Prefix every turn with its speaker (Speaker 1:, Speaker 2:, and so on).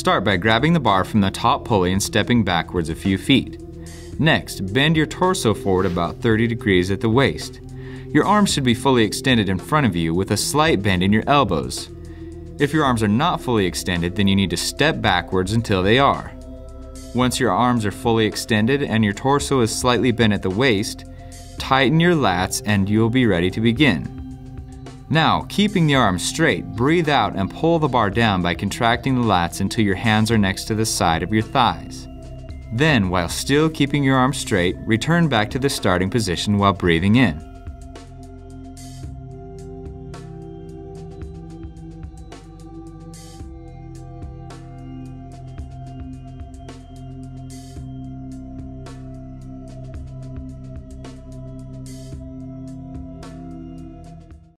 Speaker 1: Start by grabbing the bar from the top pulley and stepping backwards a few feet. Next, bend your torso forward about 30 degrees at the waist. Your arms should be fully extended in front of you with a slight bend in your elbows. If your arms are not fully extended, then you need to step backwards until they are. Once your arms are fully extended and your torso is slightly bent at the waist, tighten your lats and you'll be ready to begin. Now, keeping the arms straight, breathe out and pull the bar down by contracting the lats until your hands are next to the side of your thighs. Then, while still keeping your arms straight, return back to the starting position while breathing in.